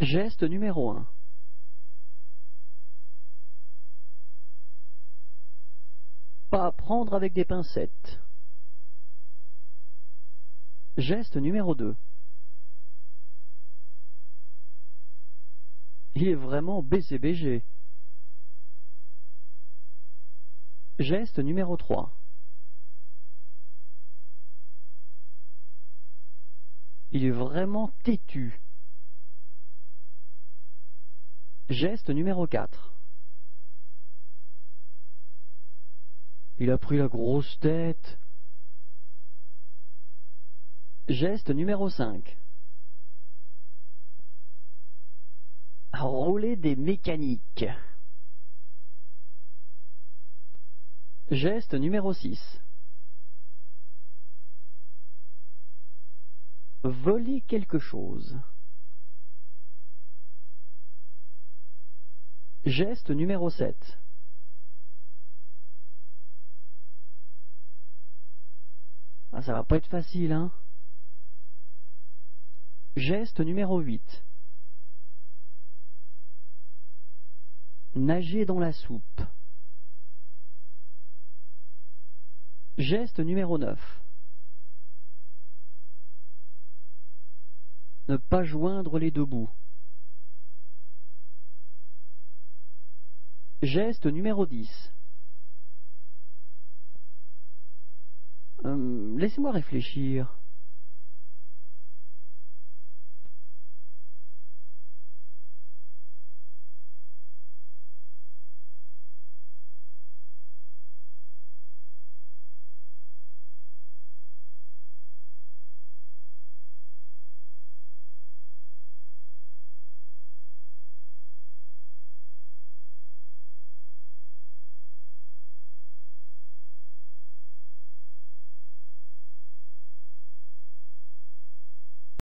Geste numéro 1. Pas prendre avec des pincettes. Geste numéro 2. Il est vraiment BCBG. Geste numéro 3. Il est vraiment têtu. Geste numéro 4. Il a pris la grosse tête. Geste numéro 5. Rouler des mécaniques. Geste numéro 6. Voler quelque chose. Geste numéro 7. Ah, ça va pas être facile, hein Geste numéro 8. Nager dans la soupe. Geste numéro 9. Ne pas joindre les deux bouts. Geste numéro 10. Euh, Laissez-moi réfléchir.